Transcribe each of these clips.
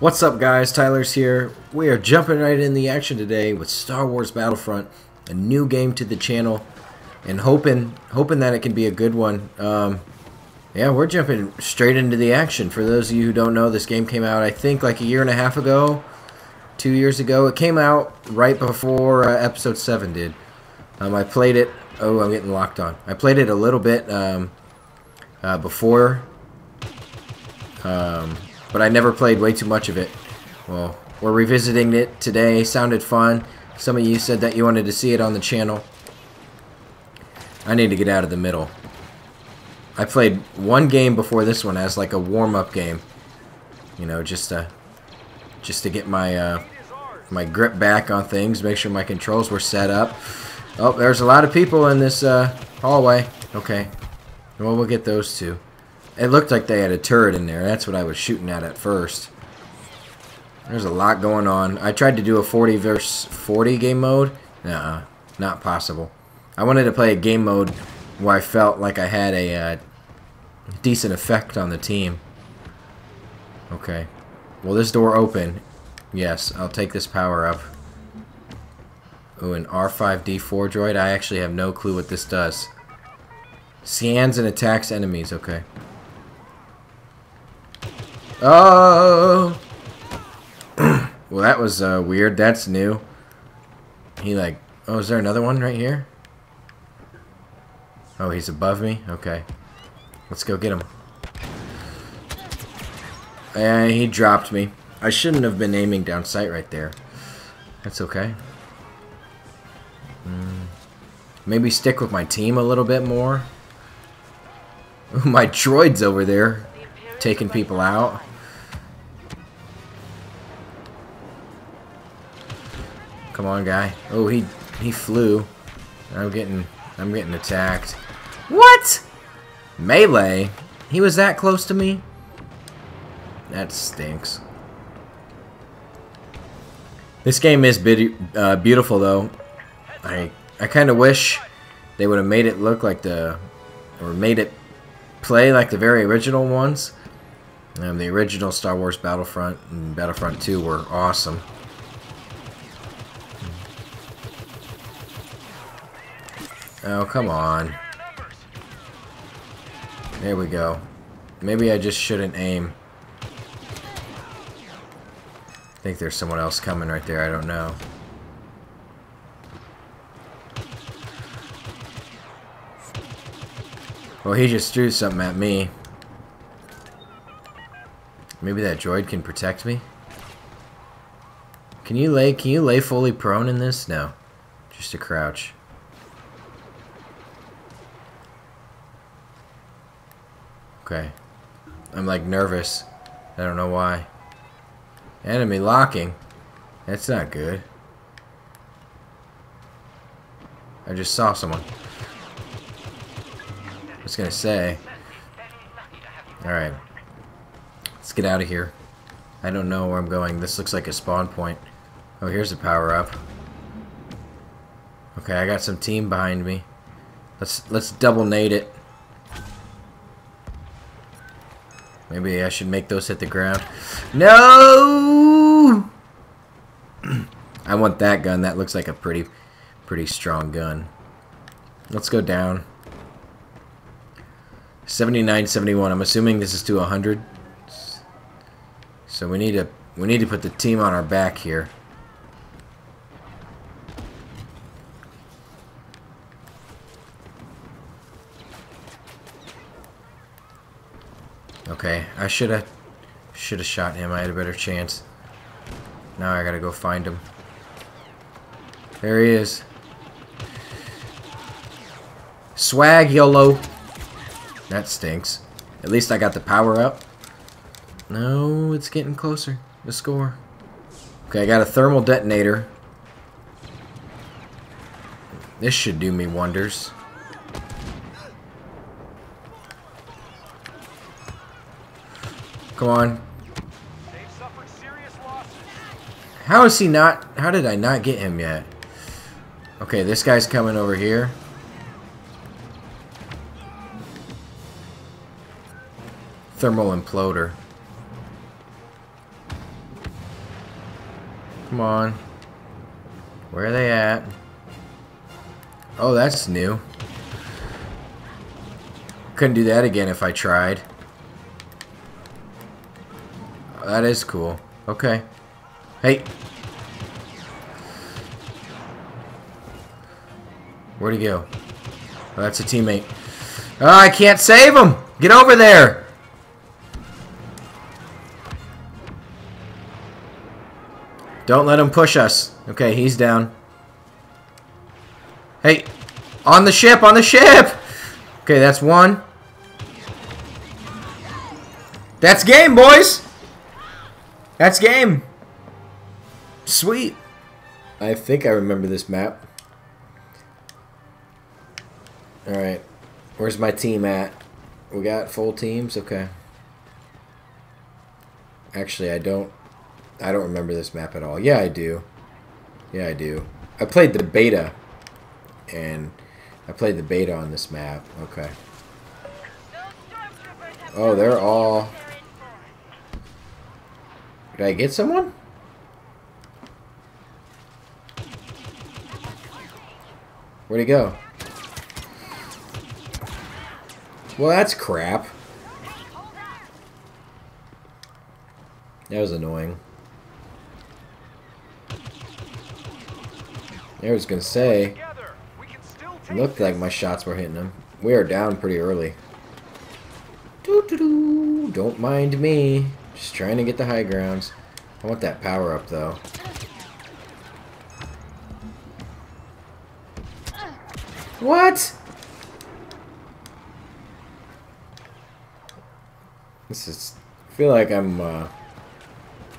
What's up guys, Tyler's here. We are jumping right in the action today with Star Wars Battlefront, a new game to the channel, and hoping hoping that it can be a good one. Um, yeah, we're jumping straight into the action. For those of you who don't know, this game came out I think like a year and a half ago, two years ago. It came out right before uh, Episode 7 did. Um, I played it, oh I'm getting locked on. I played it a little bit um, uh, before um, but I never played way too much of it. Well, we're revisiting it today. Sounded fun. Some of you said that you wanted to see it on the channel. I need to get out of the middle. I played one game before this one as like a warm-up game. You know, just to just to get my uh, my grip back on things, make sure my controls were set up. Oh, there's a lot of people in this uh, hallway. Okay. Well, we'll get those two. It looked like they had a turret in there. That's what I was shooting at at first. There's a lot going on. I tried to do a 40 versus 40 game mode. Nuh-uh. Not possible. I wanted to play a game mode where I felt like I had a uh, decent effect on the team. Okay. Will this door open? Yes, I'll take this power up. Oh, an R5D4 droid? I actually have no clue what this does. Scans and attacks enemies. Okay. Oh! well, that was uh, weird. That's new. He like... Oh, is there another one right here? Oh, he's above me? Okay. Let's go get him. And he dropped me. I shouldn't have been aiming down sight right there. That's okay. Mm. Maybe stick with my team a little bit more. my droid's over there taking people out. Come on, guy. Oh, he he flew. I'm getting I'm getting attacked. What? Melee? He was that close to me? That stinks. This game is uh, beautiful, though. I I kind of wish they would have made it look like the, or made it play like the very original ones. Um, the original Star Wars Battlefront and Battlefront 2 were awesome. Oh, come on. There we go. Maybe I just shouldn't aim. I think there's someone else coming right there. I don't know. Well, he just threw something at me. Maybe that droid can protect me? Can you lay can you lay fully prone in this? No. Just a crouch. Okay. I'm like nervous. I don't know why. Enemy locking. That's not good. I just saw someone. I was gonna say. Alright. Let's get out of here. I don't know where I'm going. This looks like a spawn point. Oh, here's a power up. Okay, I got some team behind me. Let's let's double nade it. Maybe I should make those hit the ground. No! I want that gun. That looks like a pretty, pretty strong gun. Let's go down. 79, 71. I'm assuming this is to 100. So we need to we need to put the team on our back here. Okay, I should have should have shot him. I had a better chance. Now I gotta go find him. There he is. Swag YOLO. That stinks. At least I got the power up. No, it's getting closer. The score. Okay, I got a thermal detonator. This should do me wonders. Come on. How is he not... How did I not get him yet? Okay, this guy's coming over here. Thermal imploder. Come on. Where are they at? Oh, that's new. Couldn't do that again if I tried. That is cool. Okay. Hey. Where'd he go? Oh, that's a teammate. Oh, I can't save him! Get over there! Don't let him push us. Okay, he's down. Hey! On the ship! On the ship! Okay, that's one. That's game, boys! That's game! Sweet. I think I remember this map. Alright. Where's my team at? We got full teams? Okay. Actually, I don't... I don't remember this map at all. Yeah, I do. Yeah, I do. I played the beta. And I played the beta on this map. Okay. Oh, they're all... Did I get someone? Where'd he go? Well, that's crap. That was annoying. I was gonna say, looked like my shots were hitting him. We are down pretty early. Doo -doo -doo. Don't mind me. Just trying to get the high grounds. I want that power up though. What? This is... I feel like I'm, uh...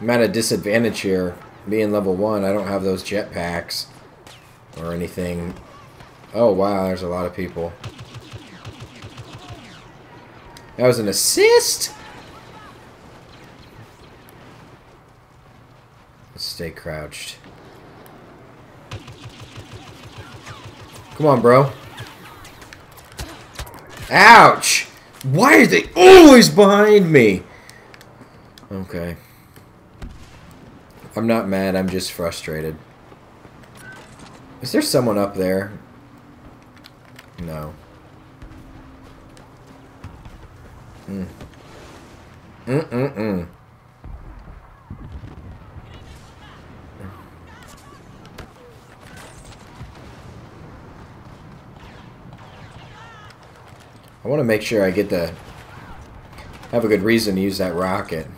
I'm at a disadvantage here. Being level 1, I don't have those jetpacks. Or anything. Oh, wow, there's a lot of people. That was an assist? Let's stay crouched. Come on, bro. Ouch! Why are they always behind me? Okay. I'm not mad, I'm just frustrated. Is there someone up there? No. Mm. Mm-mm-mm. Want to make sure I get the... Have a good reason to use that rocket.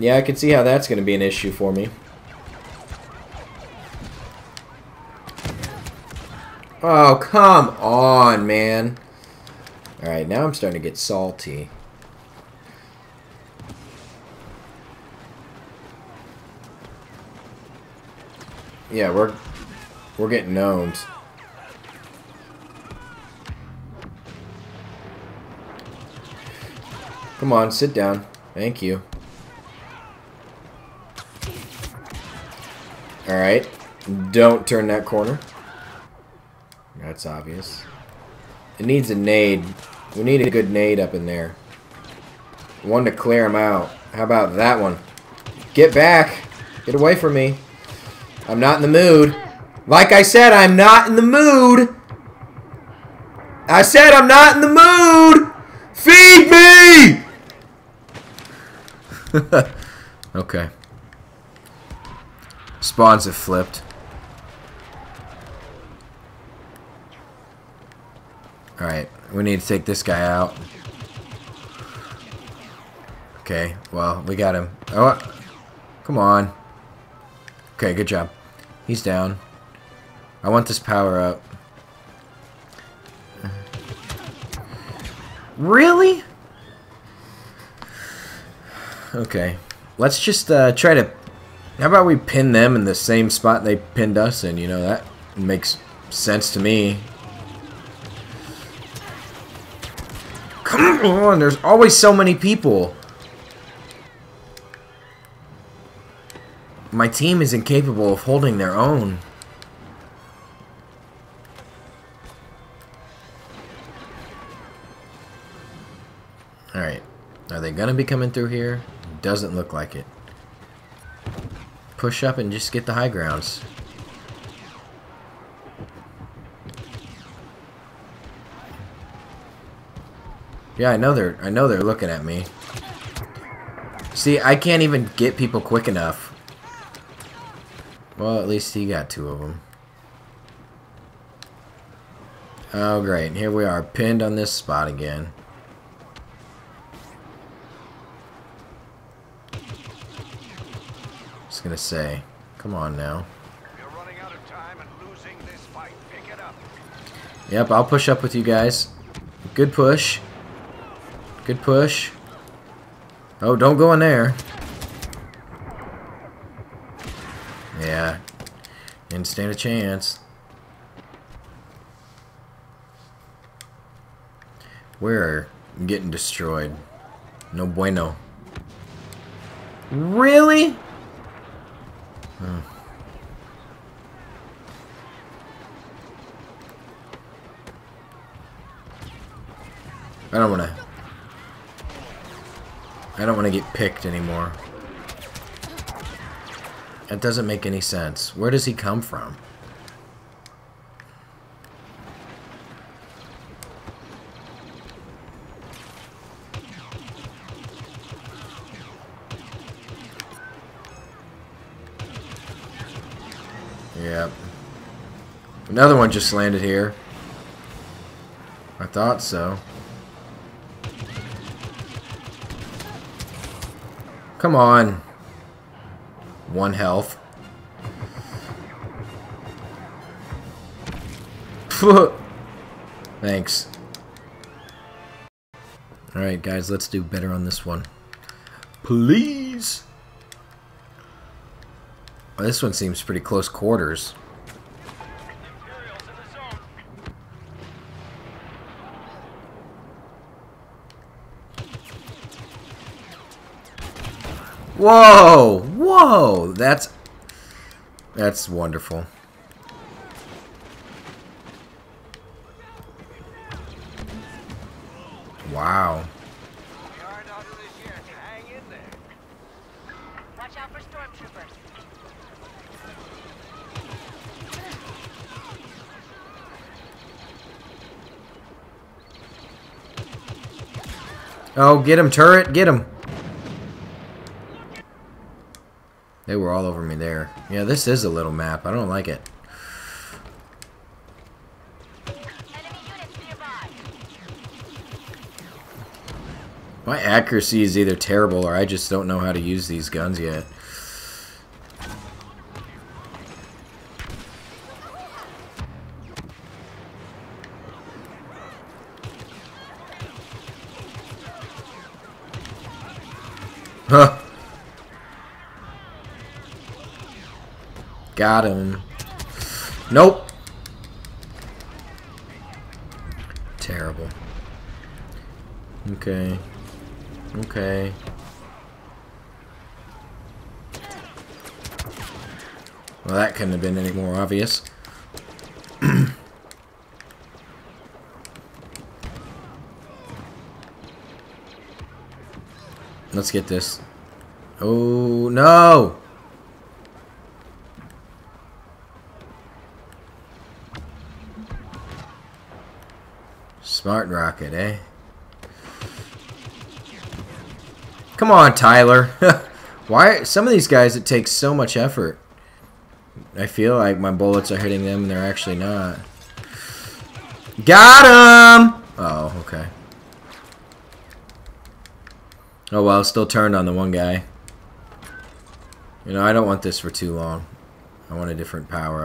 Yeah, I can see how that's going to be an issue for me. Oh, come on, man. Alright, now I'm starting to get salty. Yeah, we're we're getting owned. Come on, sit down. Thank you. Alright. Don't turn that corner. That's obvious. It needs a nade. We need a good nade up in there. One to clear him out. How about that one? Get back! Get away from me. I'm not in the mood. Like I said, I'm not in the mood. I said I'm not in the mood. Feed me! okay. Spawns have flipped. Alright, we need to take this guy out. Okay, well, we got him. Oh, come on. Okay, good job. He's down. I want this power up. Really? Okay. Let's just uh, try to... How about we pin them in the same spot they pinned us in? You know, that makes sense to me. Come on, there's always so many people. My team is incapable of holding their own. They gonna be coming through here? Doesn't look like it. Push up and just get the high grounds. Yeah, I know they're I know they're looking at me. See, I can't even get people quick enough. Well, at least he got two of them. Oh, great. Here we are, pinned on this spot again. Just gonna say, come on now. Yep, I'll push up with you guys. Good push. Good push. Oh, don't go in there. Yeah. Didn't stand a chance. We're getting destroyed. No bueno. Really? I don't want to... I don't want to get picked anymore. That doesn't make any sense. Where does he come from? Another one just landed here. I thought so. Come on. One health. Thanks. Alright, guys, let's do better on this one. Please! Well, this one seems pretty close quarters. Whoa! Whoa! That's... That's wonderful. Wow. Oh, get him, turret! Get him! They were all over me there. Yeah, this is a little map. I don't like it. My accuracy is either terrible or I just don't know how to use these guns yet. Got him. Nope. Terrible. Okay. Okay. Well, that couldn't have been any more obvious. Let's get this. Oh, no! Smart rocket, eh? Come on, Tyler. Why? Some of these guys, it takes so much effort. I feel like my bullets are hitting them, and they're actually not. Got him! Oh, okay. Oh well, still turned on the one guy. You know, I don't want this for too long. I want a different power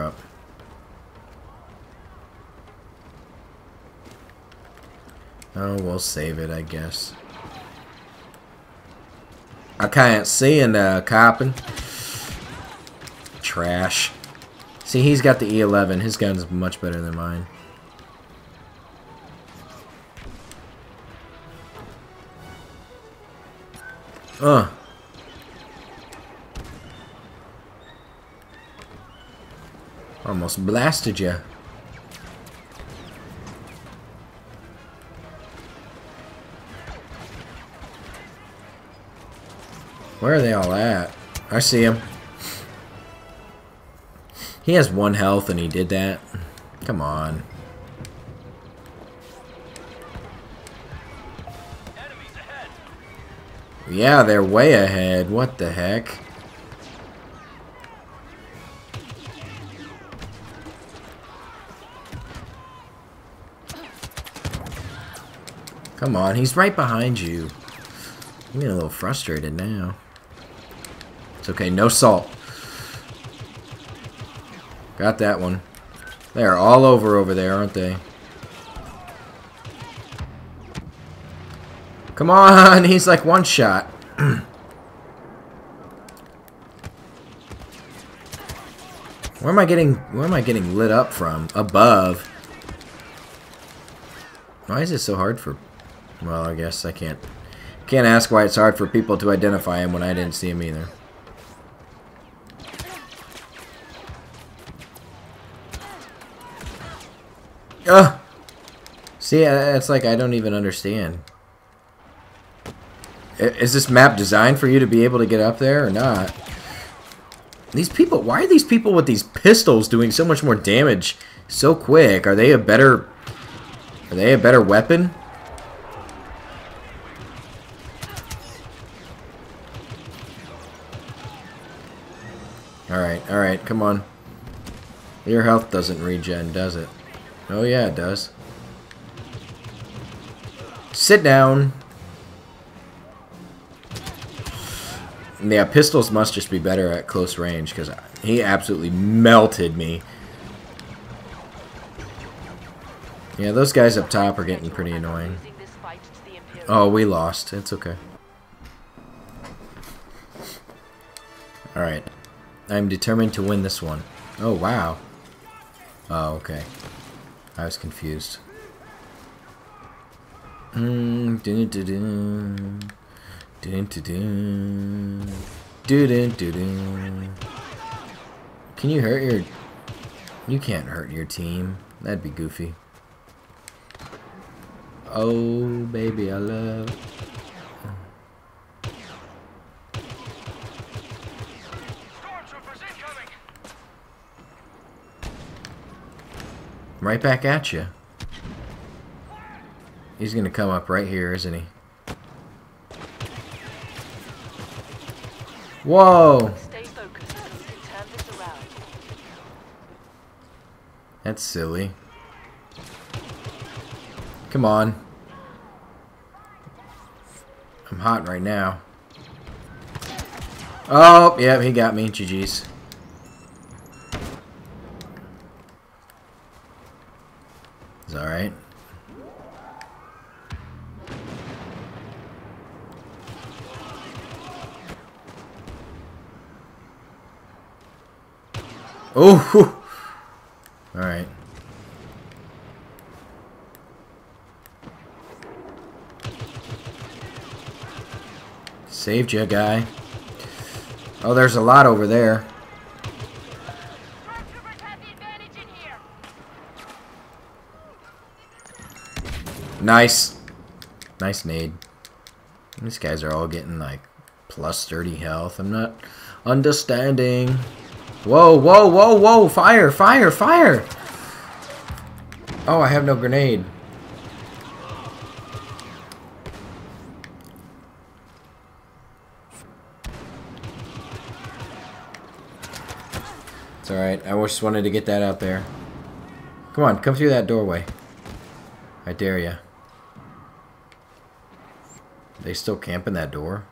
Oh, we'll save it, I guess. I can't see in the copping. Trash. See, he's got the E11. His gun's much better than mine. Ugh. Almost blasted you. Where are they all at? I see him. He has one health and he did that. Come on. Yeah, they're way ahead. What the heck? Come on, he's right behind you. I'm getting a little frustrated now. It's okay, no salt. Got that one. They are all over over there, aren't they? Come on, he's like one shot. where am I getting where am I getting lit up from? Above. Why is it so hard for well, I guess I can't can't ask why it's hard for people to identify him when I didn't see him either. Ugh! See, it's like I don't even understand. Is this map designed for you to be able to get up there or not? These people, why are these people with these pistols doing so much more damage so quick? Are they a better, are they a better weapon? Alright, alright, come on. Your health doesn't regen, does it? Oh yeah, it does. Sit down. Yeah, pistols must just be better at close range, because he absolutely melted me. Yeah, those guys up top are getting pretty annoying. Oh, we lost. It's okay. Alright. I'm determined to win this one. Oh, wow. Oh, okay. I was confused. Can you hurt your... You can't hurt your team. That'd be goofy. Oh, baby, I love... Right back at you. He's gonna come up right here, isn't he? Whoa! Stay focused. We can turn this around. That's silly. Come on. I'm hot right now. Oh, yeah, he got me. GG's. It's alright. Oh! Alright. Saved you, guy. Oh, there's a lot over there. Nice. Nice nade. These guys are all getting like plus 30 health. I'm not understanding. Whoa, whoa, whoa, whoa. Fire, fire, fire. Oh, I have no grenade. It's alright. I just wanted to get that out there. Come on, come through that doorway. I dare ya. They still camping that door?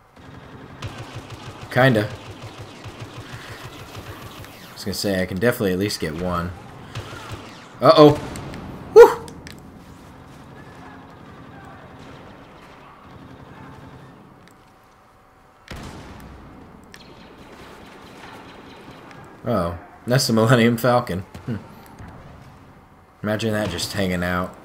Kinda. Gonna say, I can definitely at least get one. Uh-oh. Whew! Oh, that's the Millennium Falcon. Hmm. Imagine that just hanging out.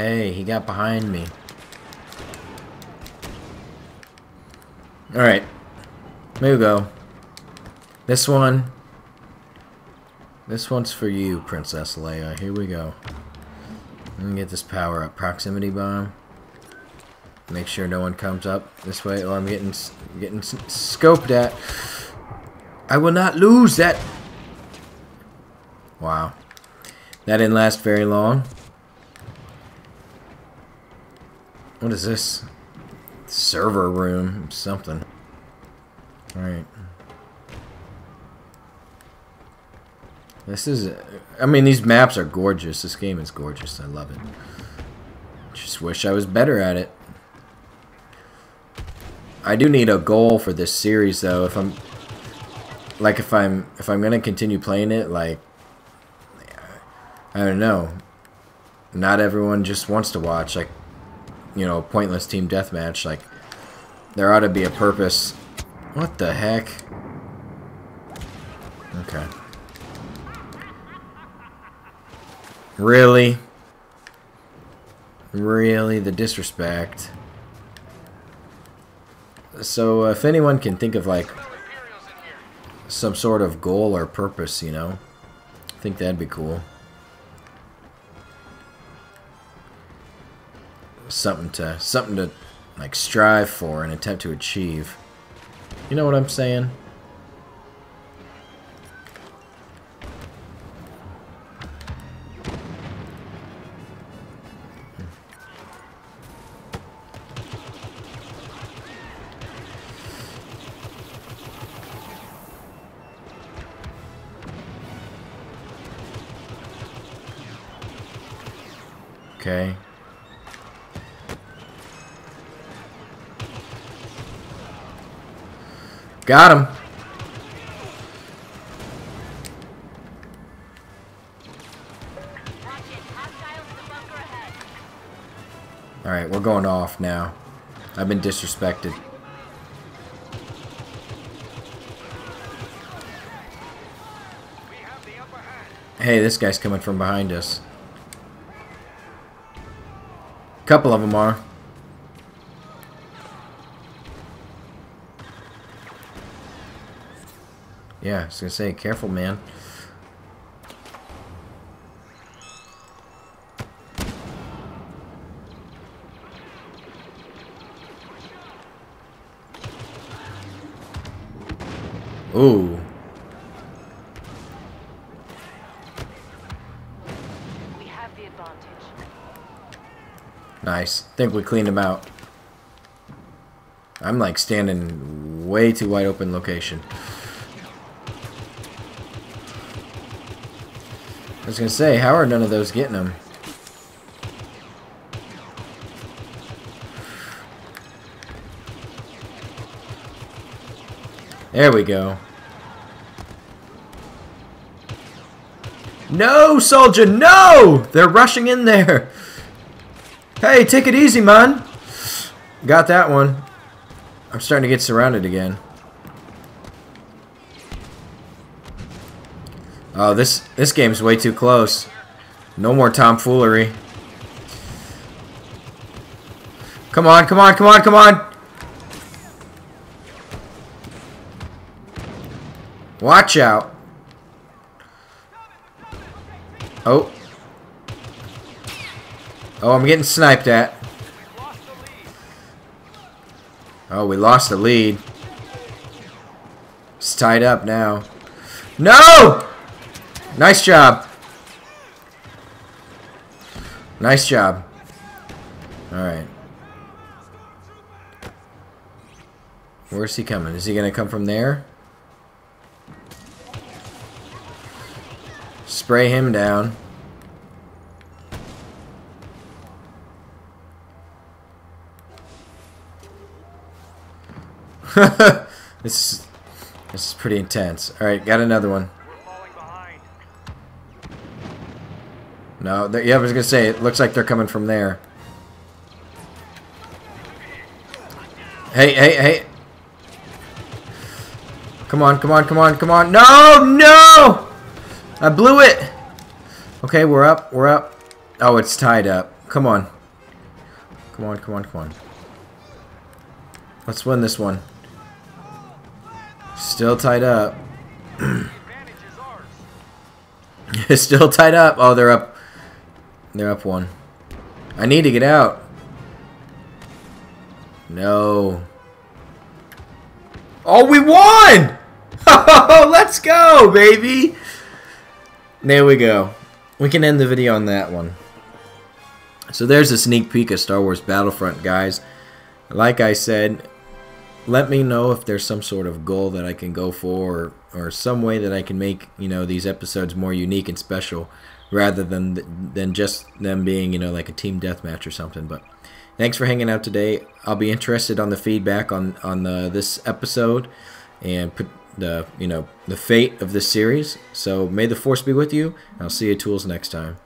Hey, he got behind me. Alright. Here we go. This one. This one's for you, Princess Leia. Here we go. Let me get this power up. Proximity bomb. Make sure no one comes up this way. Oh, I'm getting getting scoped at. I will not lose that. Wow. That didn't last very long. What is this? Server room. Something. Alright. This is... I mean, these maps are gorgeous. This game is gorgeous. I love it. Just wish I was better at it. I do need a goal for this series, though. If I'm... Like, if I'm... If I'm gonna continue playing it, like... I don't know. Not everyone just wants to watch, like, you know, pointless team deathmatch. Like, there ought to be a purpose. What the heck? Okay. Really? Really? The disrespect. So, if anyone can think of, like, some sort of goal or purpose, you know, I think that'd be cool. Something to something to like strive for and attempt to achieve. You know what I'm saying? Hmm. Okay. Got him. Alright, we're going off now. I've been disrespected. Hey, this guy's coming from behind us. A couple of them are. Yeah, I was gonna say, careful, man. Ooh. We have the advantage. Nice. Think we cleaned him out. I'm like standing way too wide open location. Was gonna say, how are none of those getting them? There we go. No, soldier, no! They're rushing in there. Hey, take it easy, man. Got that one. I'm starting to get surrounded again. Oh, this this game's way too close. No more tomfoolery. Come on, come on, come on, come on! Watch out. Oh. Oh, I'm getting sniped at. Oh, we lost the lead. It's tied up now. No! Nice job. Nice job. Alright. Where's he coming? Is he going to come from there? Spray him down. this is this is pretty intense. All right, got another one. No, yeah, I was gonna say it looks like they're coming from there. Hey, hey, hey! Come on, come on, come on, come on! No, no! I blew it. Okay, we're up, we're up. Oh, it's tied up. Come on, come on, come on, come on. Let's win this one. Still tied up. Still tied up. Oh, they're up. They're up one. I need to get out. No. Oh, we won! Let's go, baby! There we go. We can end the video on that one. So there's a sneak peek of Star Wars Battlefront, guys. Like I said, let me know if there's some sort of goal that I can go for or, or some way that I can make, you know, these episodes more unique and special rather than than just them being, you know, like a team deathmatch or something. But thanks for hanging out today. I'll be interested on the feedback on on the, this episode and put the, you know, the fate of this series. So may the force be with you. I'll see you tools next time.